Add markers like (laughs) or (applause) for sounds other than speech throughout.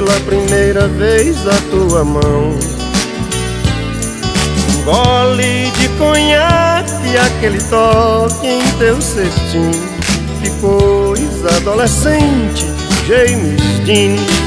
pela primeira vez a tua mão. Um gole de conhaque, aquele toque em teu cetim. Que coisa adolescente, James Dean.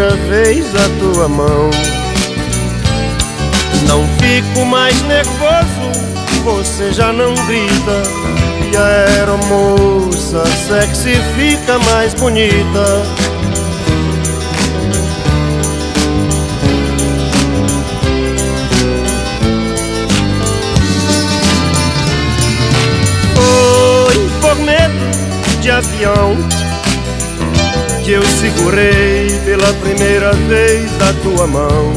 Primeira vez a tua mão. Não fico mais nervoso, você já não grita. E a aeromoça sexy fica mais bonita. De avião que eu segurei pela primeira vez a tua mão.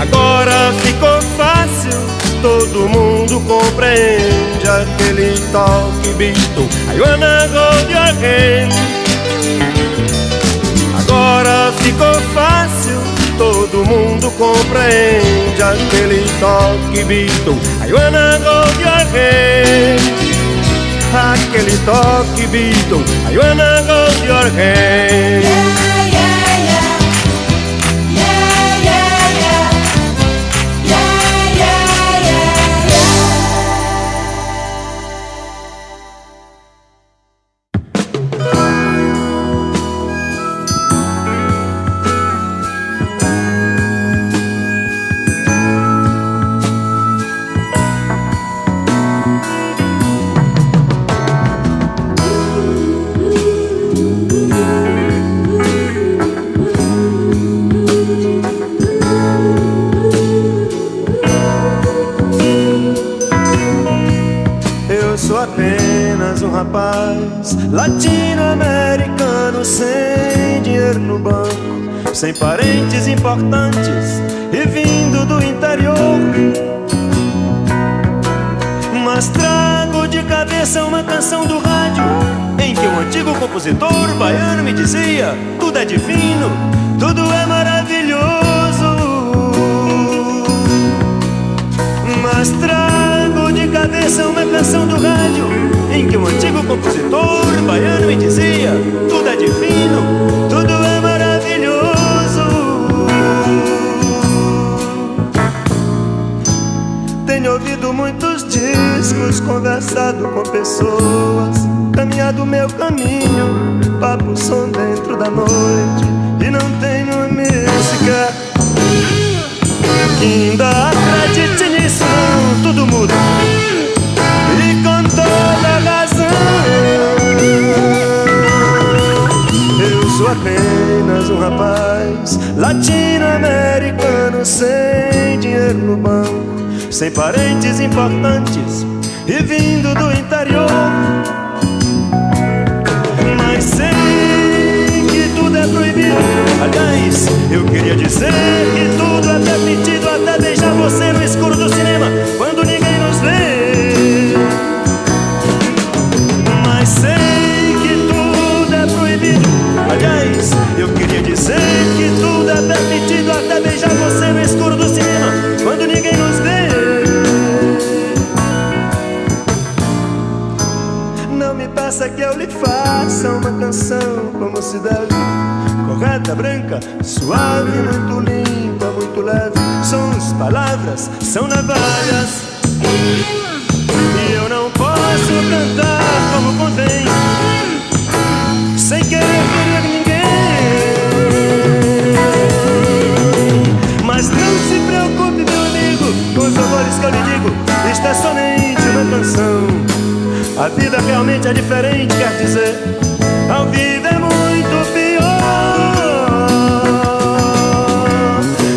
Agora ficou fácil, todo mundo compreende aquele toque visto. I wanna hold your hand. Agora ficou fácil, todo mundo compreende aquele toque visto. I wanna hold your hand aquele toque Beatle I wanna hold your importantes e vindo do interior. Mas trago de cabeça uma canção do rádio em que um antigo compositor baiano me dizia: tudo é divino, tudo é maravilhoso. Mas trago de cabeça uma canção do rádio em que um antigo compositor baiano me dizia: tudo é divino, tudo é maravilhoso. Tenho ouvido muitos discos, conversado com pessoas, caminhado meu caminho, papo som dentro da noite e não tenho música. Que ainda acredite nisso, tudo muda. E com toda razão. Eu sou apenas um rapaz Latino-americano Sem dinheiro no banco Sem parentes importantes E vindo do interior. Mas sei que tudo é proibido Aliás, eu queria dizer que tudo é permitido Até beijar você no escuro do cinema. Quando peça que eu lhe faça uma canção como se deve Correta, branca, suave, muito limpa, muito leve Sons, palavras, são navalhas E eu não posso cantar como convém sem querer ferir ninguém. Mas não se preocupe, meu amigo, com os horrores que eu lhe digo. Isto é somente uma canção. A vida realmente é diferente, quer dizer, a vida é muito pior.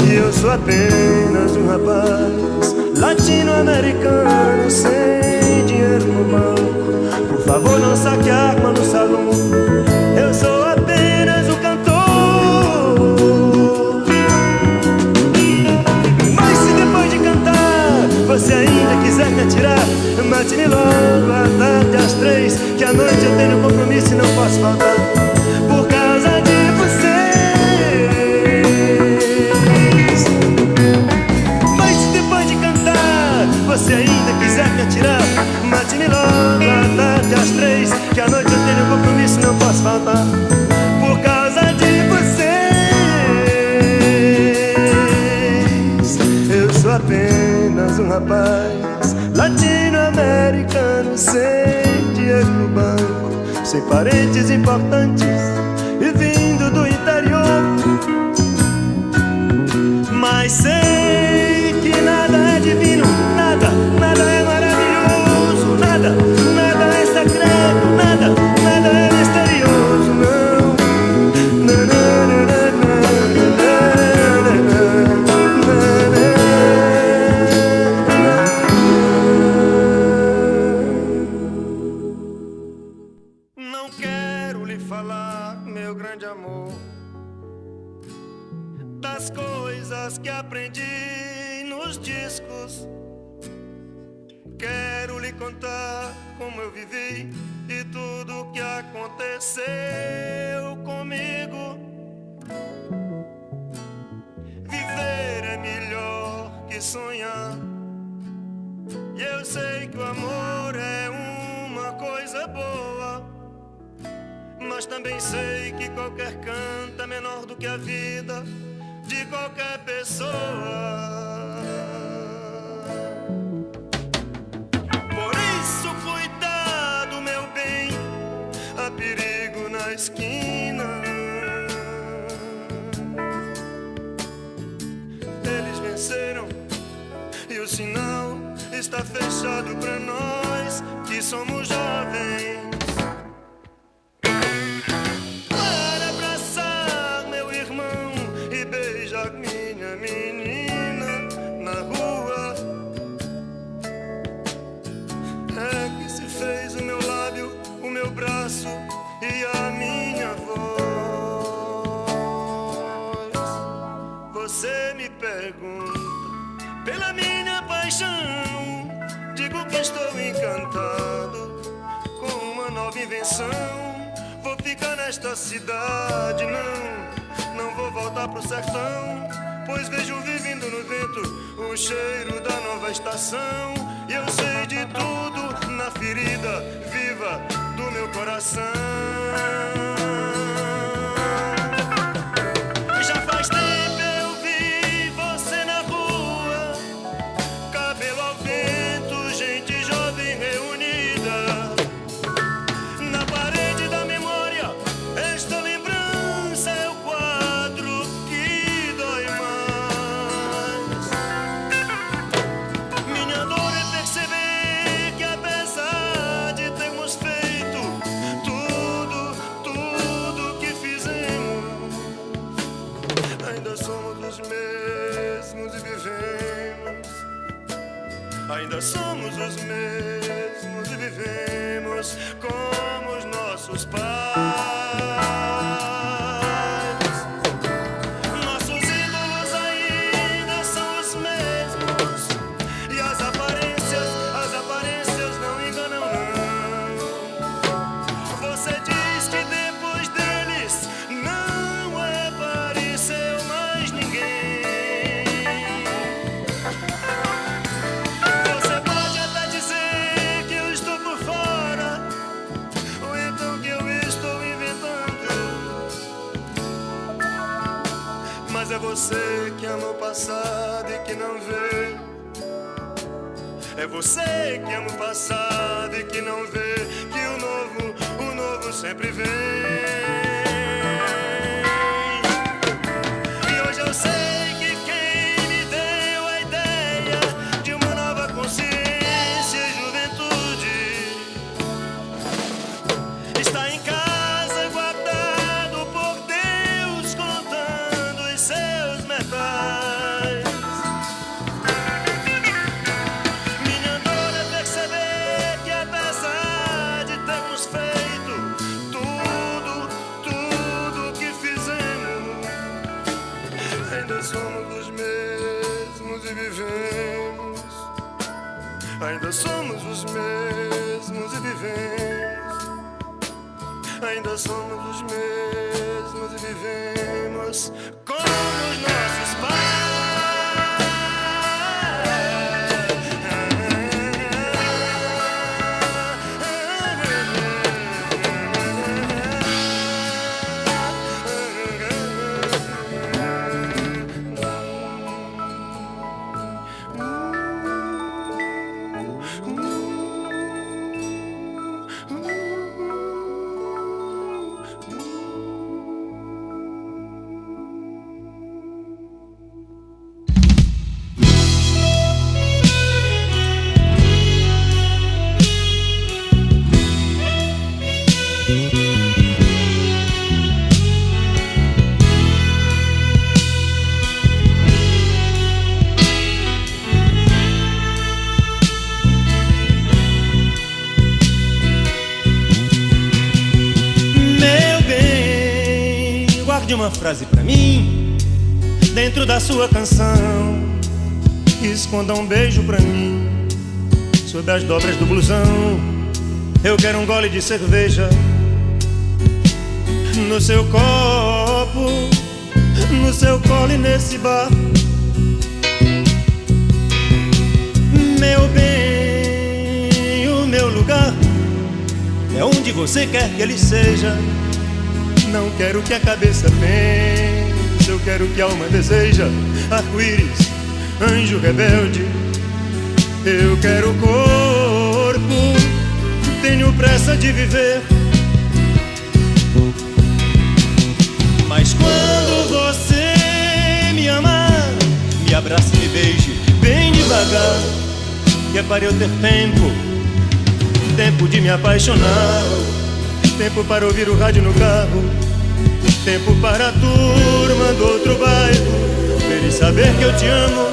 E eu sou apenas um rapaz latino-americano sem dinheiro no banco. Por favor, não saque a das coisas que aprendi nos discos. Quero lhe contar como eu vivi e tudo que aconteceu comigo. Viver é melhor que sonhar. E eu sei que o amor é uma coisa boa. Mas também sei que qualquer canto é menor do que a vida de qualquer pessoa. Por isso, cuidado, meu bem, há perigo na esquina. Eles venceram e o sinal está fechado para nós que somos jovens. Paixão. Digo que estou encantado com uma nova invenção. Vou ficar nesta cidade, não, não vou voltar pro sertão. Pois vejo vivendo no vento o cheiro da nova estação. E eu sei de tudo na ferida viva do meu coração. Somos os que não vê. É você que ama o passado e que não vê que o novo, o novo sempre vem. Ainda somos os mesmos e vivemos. Ainda somos os mesmos e vivemos frase pra mim dentro da sua canção. Esconda um beijo pra mim sob as dobras do blusão. Eu quero um gole de cerveja no seu copo, no seu colo e nesse bar. Meu bem, o meu lugar é onde você quer que ele seja. Não quero que a cabeça pense, eu quero que a alma deseja. Arco-íris, anjo rebelde, eu quero corpo, tenho pressa de viver. Mas quando você me amar, me abrace e me beije bem devagar, que é para eu ter tempo, tempo de me apaixonar, tempo para ouvir o rádio no carro, tempo para a turma do outro bairro, e saber que eu te amo.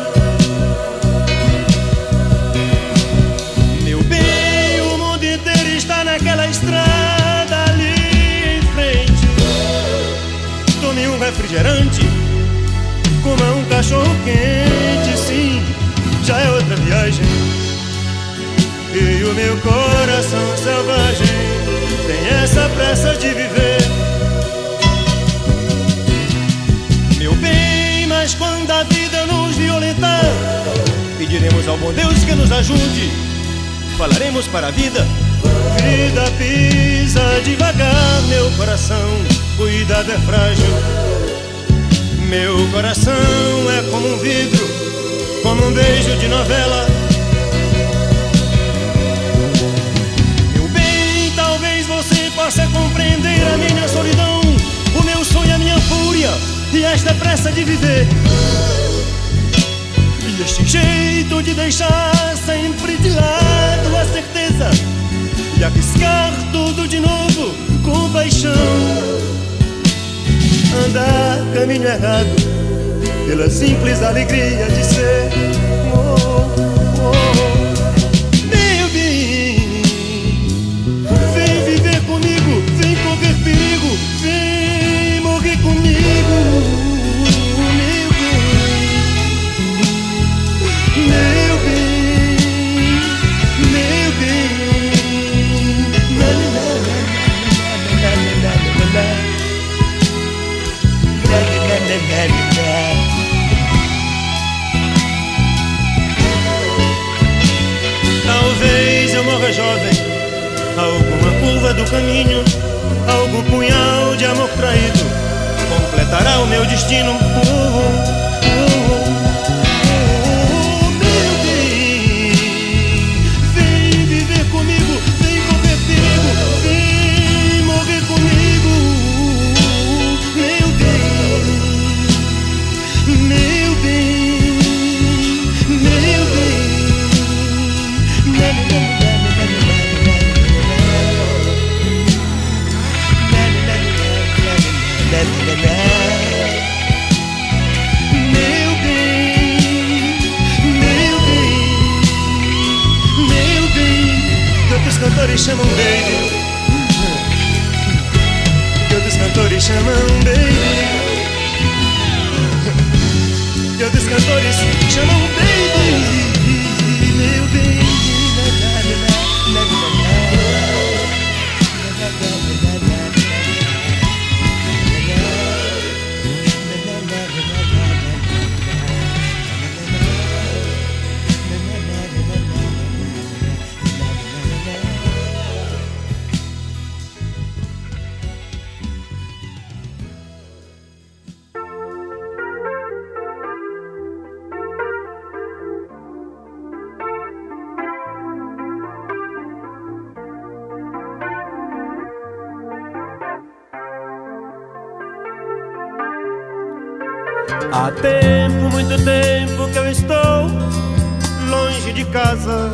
Meu bem, o mundo inteiro está naquela estrada ali em frente. Tome um refrigerante, coma um cachorro quente, sim, já é outra viagem. E o meu coração selvagem tem essa pressa de viver. Meu bem, mas quando a vida nos violentar, pediremos ao bom Deus que nos ajude. Falaremos para a vida. Vida pisa devagar, meu coração, cuidado é frágil. Meu coração é como um vidro, como um beijo de novela. Possa compreender a minha solidão, o meu sonho, a minha fúria e esta pressa de viver. E este jeito de deixar sempre de lado a certeza e arriscar tudo de novo com paixão. Andar caminho errado pela simples alegria de ser. Do caminho, algum punhal de amor traído completará o meu destino. Uh, uh, Há tempo, muito tempo que eu estou longe de casa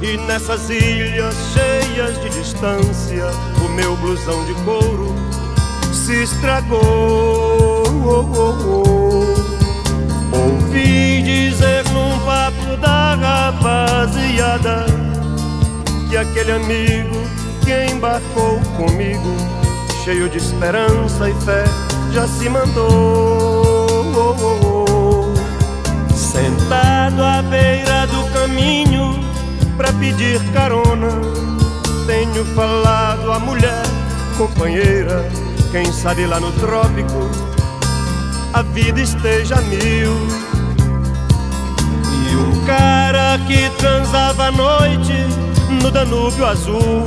e nessas ilhas cheias de distância o meu blusão de couro se estragou. Ouvi dizer num papo da rapaziada que aquele amigo que embarcou comigo, cheio de esperança e fé, já se mandou. Sentado à beira do caminho pra pedir carona, tenho falado à mulher, companheira, quem sabe lá no trópico a vida esteja mil. E um cara que transava à noite no Danúbio Azul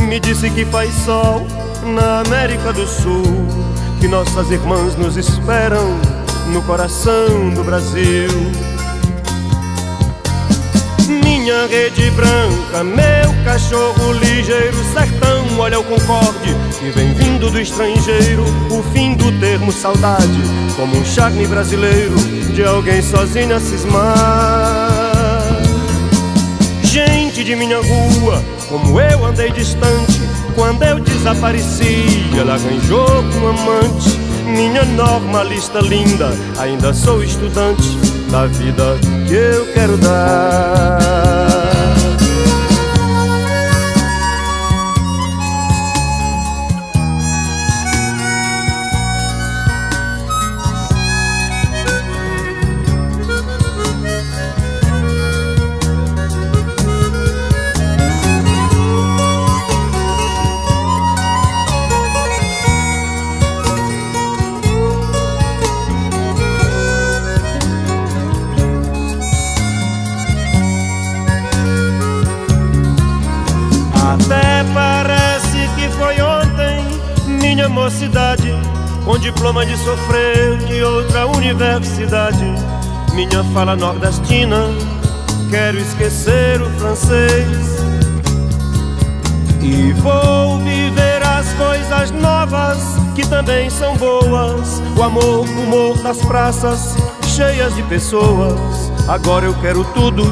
me disse que faz sol na América do Sul, que nossas irmãs nos esperam no coração do Brasil. Minha rede branca, meu cachorro ligeiro, sertão, olha o concorde que vem vindo do estrangeiro. O fim do termo saudade, como um charme brasileiro de alguém sozinho a cismar. Gente de minha rua, como eu andei distante, quando eu desapareci, ela arranjou um amante. Minha normalista linda, ainda sou estudante da vida que eu quero dar. Diploma de sofrer de outra universidade. Minha fala nordestina Quero esquecer o francês. E vou viver as coisas novas Que também são boas. O amor, o humor das praças Cheias de pessoas. Agora eu quero tudo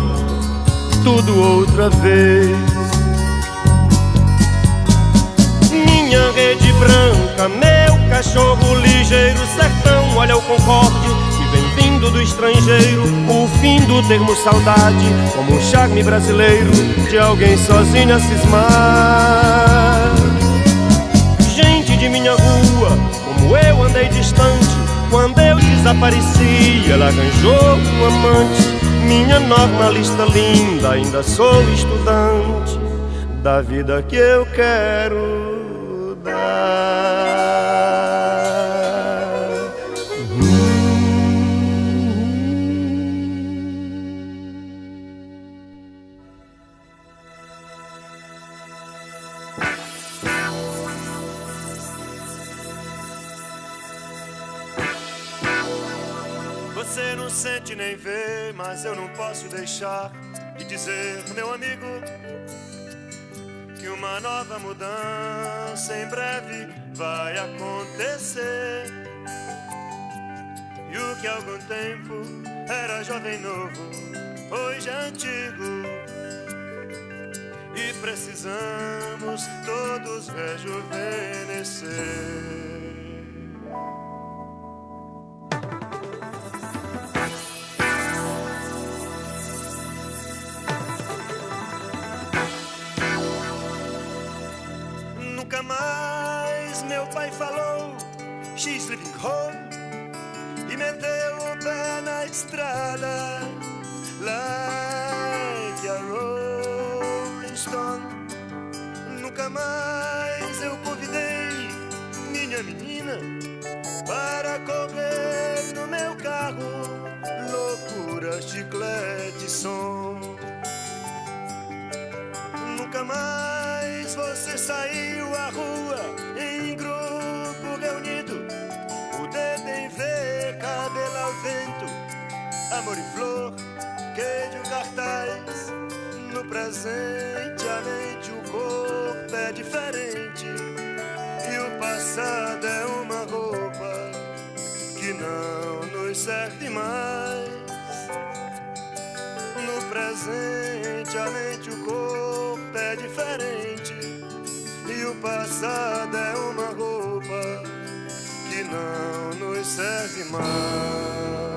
Tudo outra vez minha rede branca, meu cachorro ligeiro, sertão, olha o concorde que vem vindo do estrangeiro, o fim do termo saudade, como um charme brasileiro de alguém sozinho a cismar. Gente de minha rua, como eu andei distante, quando eu desapareci, ela arranjou um amante. Minha normalista linda, ainda sou estudante da vida que eu quero. Você não sente nem vê, mas eu não posso deixar de dizer, meu amigo uma nova mudança em breve vai acontecer. E o que algum tempo era jovem novo, hoje é antigo. E precisamos todos rejuvenescer. Pai falou, she's living home, e meteu o pé na estrada, like a rolling stone. Nunca mais eu convidei minha menina para correr no meu carro, loucura, chiclete, som. Nunca mais você saiu à rua amor e flor, queijo cartaz. No presente, a mente, o corpo é diferente, e o passado é uma roupa que não nos serve mais. No presente, a mente, o corpo é diferente e o passado é uma roupa que não nos serve mais.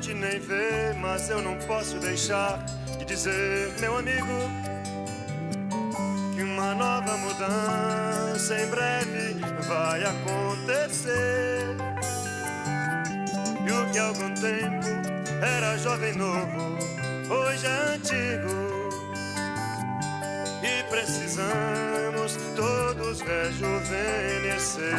Sente nem vê, mas eu não posso deixar de dizer, meu amigo, que uma nova mudança em breve vai acontecer. E o que há algum tempo era jovem novo, hoje é antigo. E precisamos todos rejuvenescer.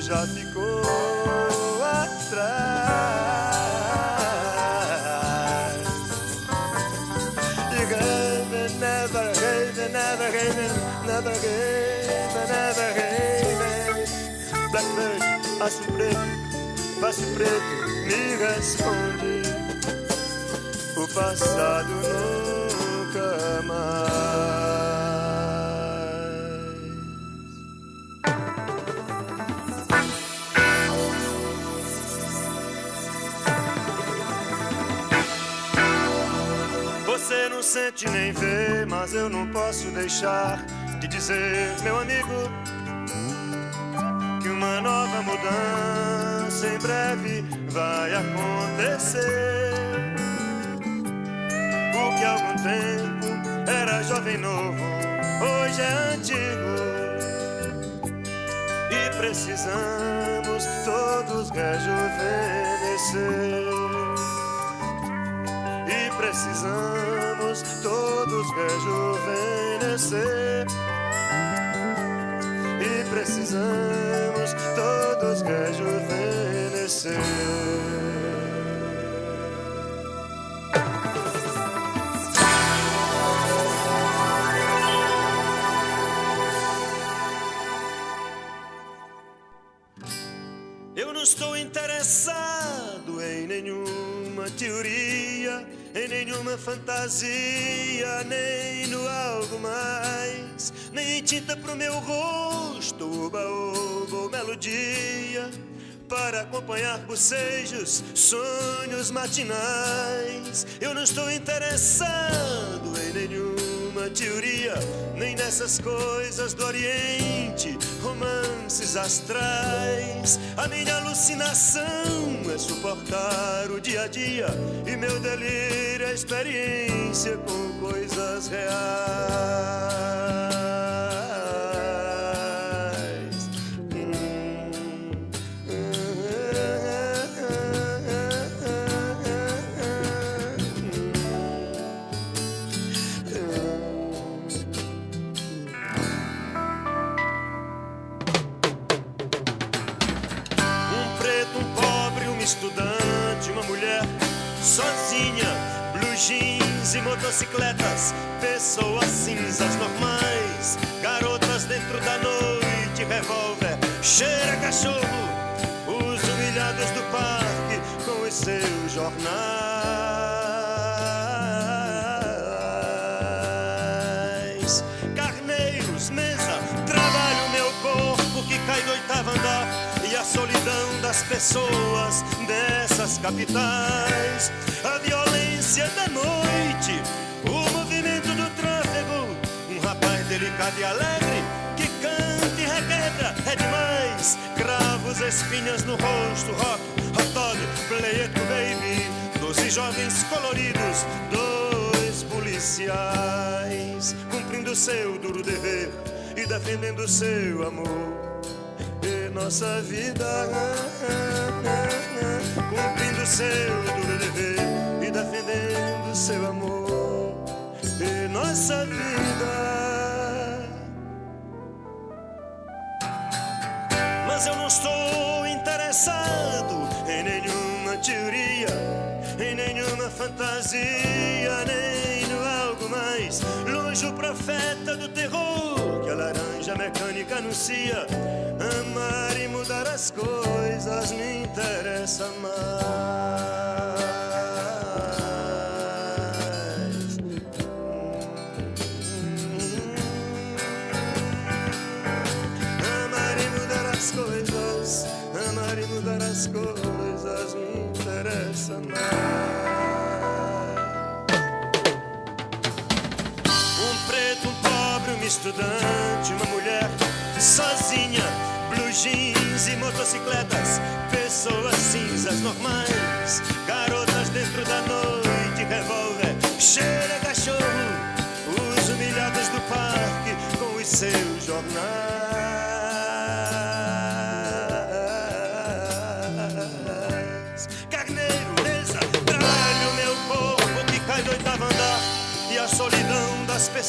Já ficou atrás. never haven, never haven, never haven. Blackbird, passo preto, passo preto, me responde. O passado nunca mais. Sente nem vê, mas eu não posso deixar de dizer, meu amigo, que uma nova mudança em breve vai acontecer. O que há algum tempo era jovem novo, hoje é antigo. E precisamos todos rejuvenescer precisamos todos rejuvenescer. E precisamos todos rejuvenescer. Fantasia, nem no algo mais, nem em tinta pro meu rosto, oba, ou melodia, para acompanhar bocejos, sonhos matinais. Eu não estou interessado em nenhuma teoria, nem nessas coisas do Oriente, romances astrais. A minha alucinação suportar o dia a dia e meu delírio é experiência com coisas reais. Jeans e motocicletas, pessoas cinzas normais, garotas dentro da noite, revólver, cheira cachorro, os humilhados do parque com os seus jornais. Pessoas dessas capitais. A violência da noite, o movimento do tráfego. Um rapaz delicado e alegre que canta e requebra é demais. Cravos, espinhas no rosto, rock, hot dog, play it baby. Doze jovens coloridos, dois policiais, cumprindo seu duro dever e defendendo seu amor nossa vida, cumprindo seu duro dever e defendendo seu amor e nossa vida. Mas eu não estou interessado em nenhuma teoria, em nenhuma fantasia, nem mais. Longe o profeta do terror que a laranja mecânica anuncia. Amar e mudar as coisas me interessa mais.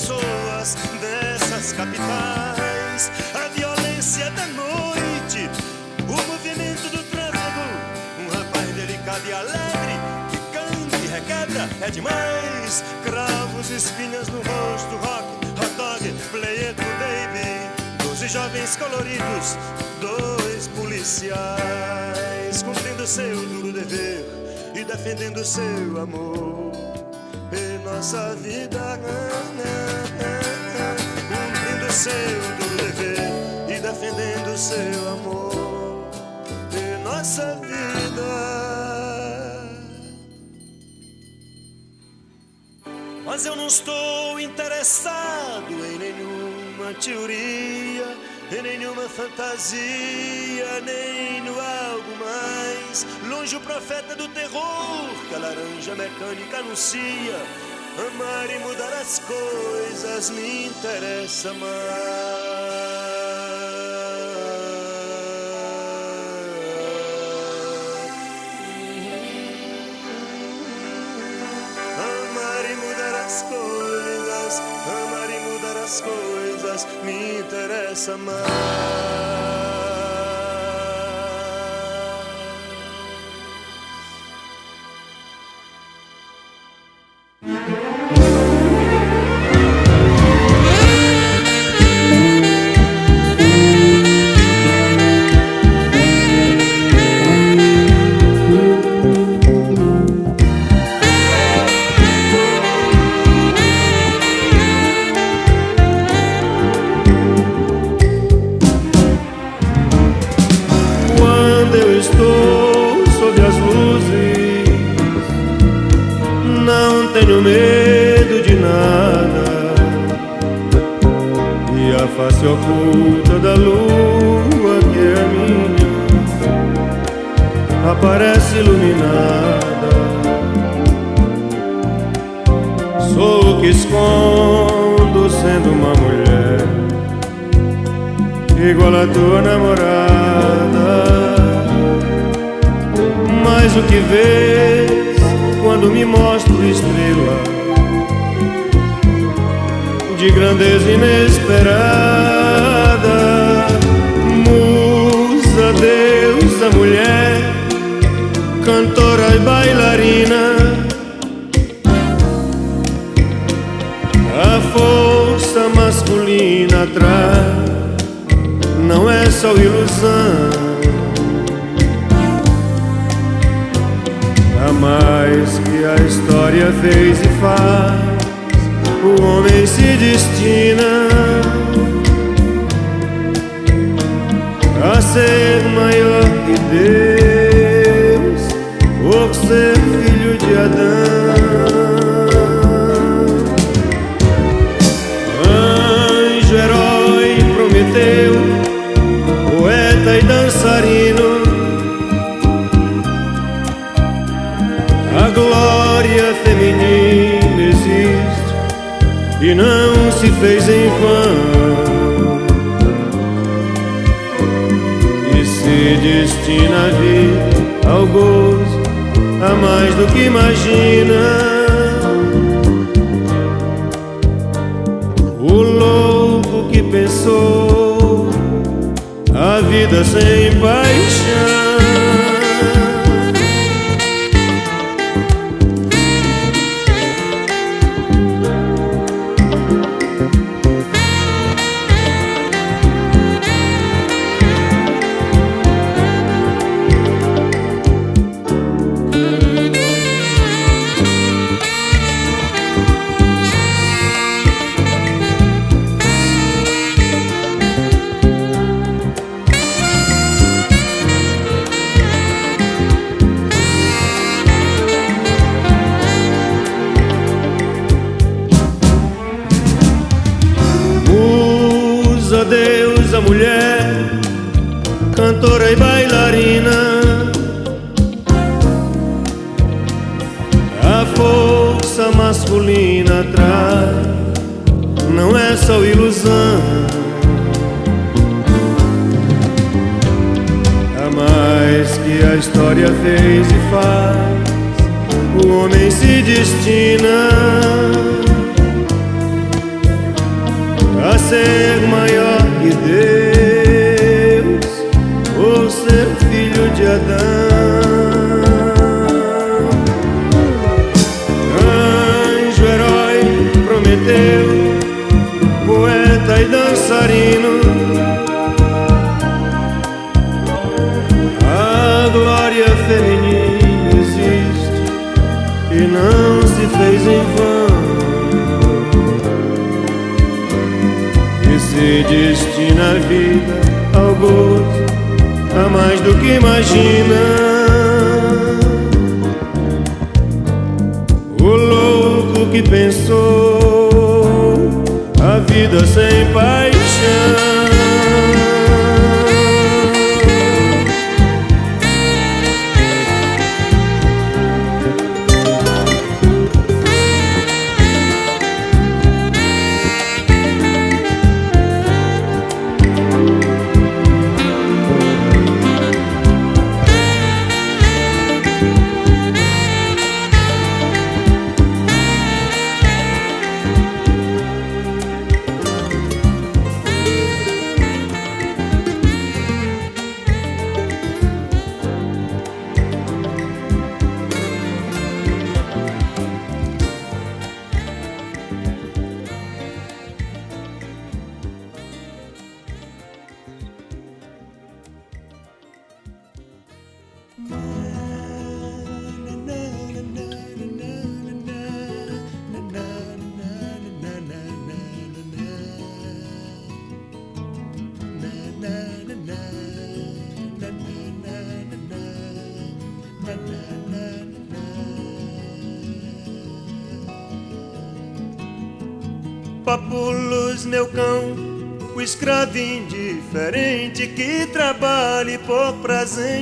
Pessoas dessas capitais, a violência da noite, o movimento do tráfego, um rapaz delicado e alegre que canta e requebra é demais. Cravos, espinhas no rosto, rock, hot dog, play it baby, doze jovens coloridos, dois policiais. Cumprindo seu duro dever e defendendo seu amor. E nossa vida cumprindo seu duro dever e defendendo seu amor e nossa vida. Mas eu não estou interessado em nenhuma teoria, em nenhuma fantasia, nem no algo mais. Longe o profeta do terror que a laranja mecânica anuncia. Amar e mudar as coisas me interessa mais. Amar e mudar as coisas, amar e mudar as coisas me interessa mais. Face oculta da lua, que é minha, aparece iluminada. Sou o que escondo sendo uma mulher igual a tua namorada. Mas o que vês quando me mostro estrela de grandeza inesperada? Musa, deusa, mulher, cantora e bailarina. A força masculina atrás não é só ilusão. Há mais que a história fez e faz, o homem se destina a ser maior que Deus, por ser filho de Adão. Anjo, herói, Prometeu, poeta e dançarino. A glória feminina e não se fez em vão. E se destina a vida ao gozo, a mais do que imagina. O louco que pensou a vida sem paixão deusa mulher, cantora e bailarina. A força masculina atrás não é só ilusão. Há mais que a história fez e faz, o homem se destina ser maior que Deus ou ser filho de Adão. Anjo, herói, prometeu, poeta e dançarino. A glória feminina existe e não se fez em destina a vida ao gozo, a mais do que imagina. O louco que pensou a vida sem paixão.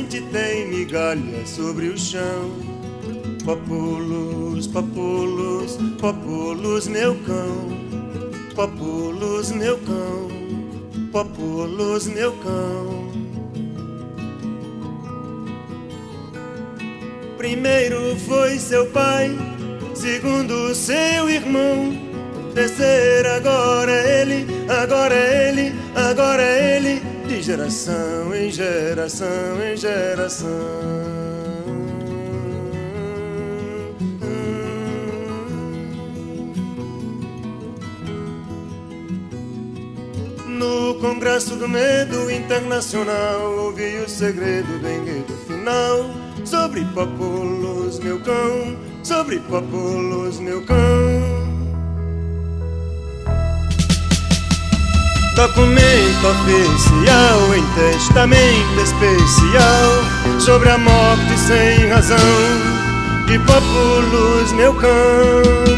Presente tem migalha sobre o chão. Papulos, papulos, papulos, meu cão, papulos, meu cão, papulos, meu cão. Primeiro foi seu pai, segundo seu irmão Terceiro agora é ele, agora é ele, agora é ele, de geração em geração em geração. No Congresso do Medo Internacional ouvi o segredo do enredo final Sobre Papulos, meu cão, sobre Papulos, meu cão Documento oficial em testamento especial Sobre a morte sem razão. De Populos, meu cão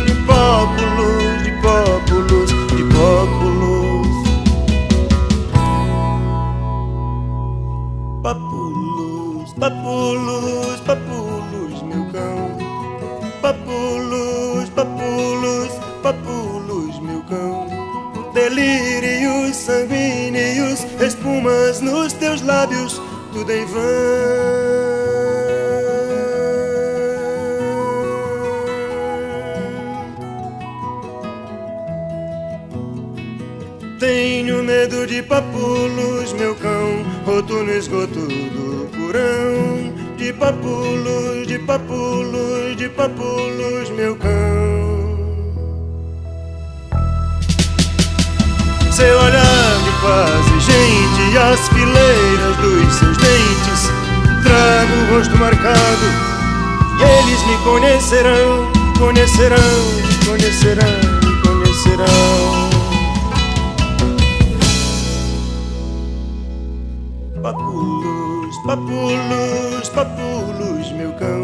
De Populos, de Populos, de Populos Papulos, Papulos, sanguíneos, espumas nos teus lábios, tudo em vão. Tenho medo de papulos, meu cão, roto no esgoto do porão. De papulos, de papulos, de papulos, meu cão. seu olhar e gente as fileiras dos seus dentes trago o rosto marcado e eles me conhecerão, conhecerão, conhecerão, conhecerão. Papulos, papulos, papulos, meu cão.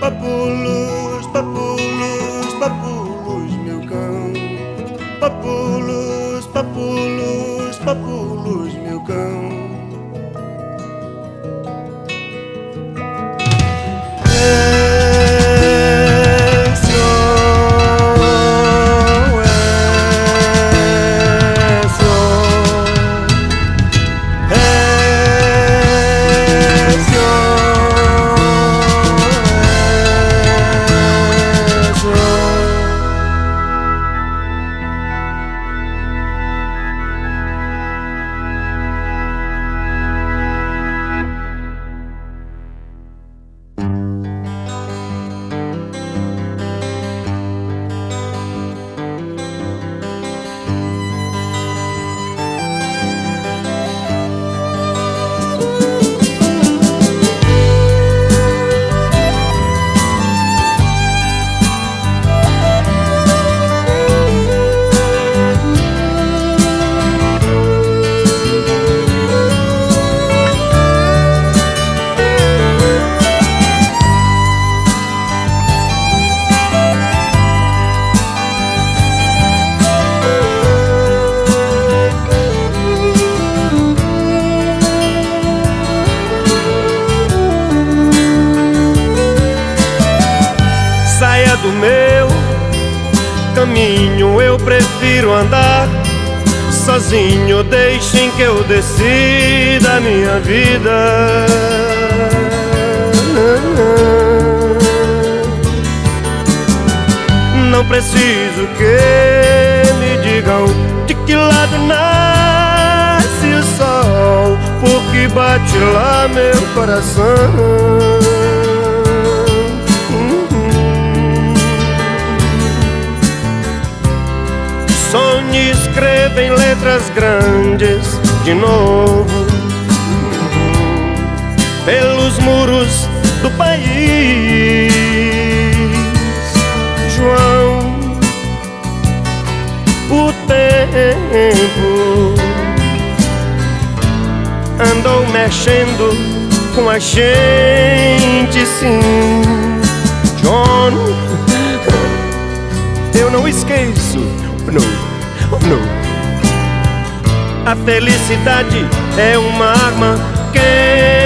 Papulos, papulos, papulos, meu cão. Papulos papulos, cão. Que me digam de que lado nasce o sol, porque bate lá meu coração. escreva em letras grandes de novo pelos muros do país. Tempo andou mexendo com a gente, sim. John, eu não esqueço, não a felicidade é uma arma quente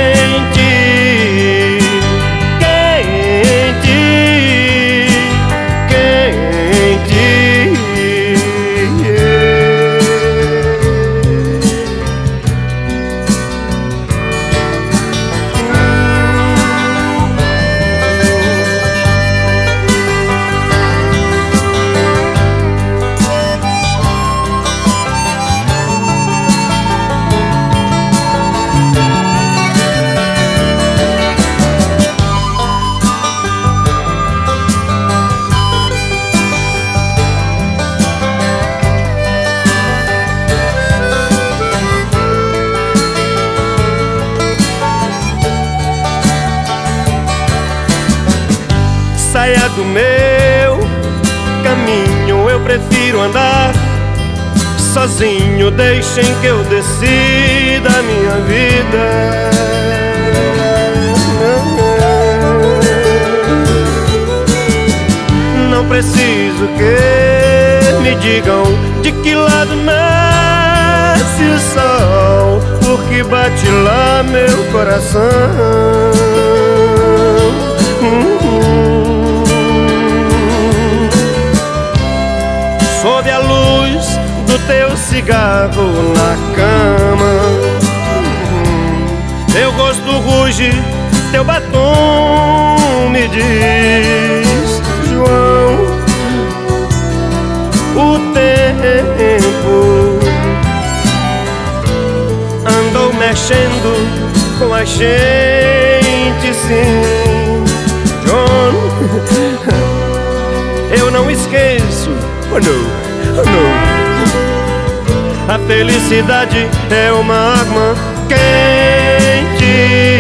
do meu caminho eu prefiro andar sozinho. Deixem que eu decida a minha vida. Não preciso que me digam de que lado nasce o sol, porque bate lá meu coração. Teu cigarro na cama. Teu gosto ruge, teu batom me diz, João, o tempo andou mexendo com a gente, sim, John. (laughs) Eu não esqueço, oh não a felicidade é uma arma quente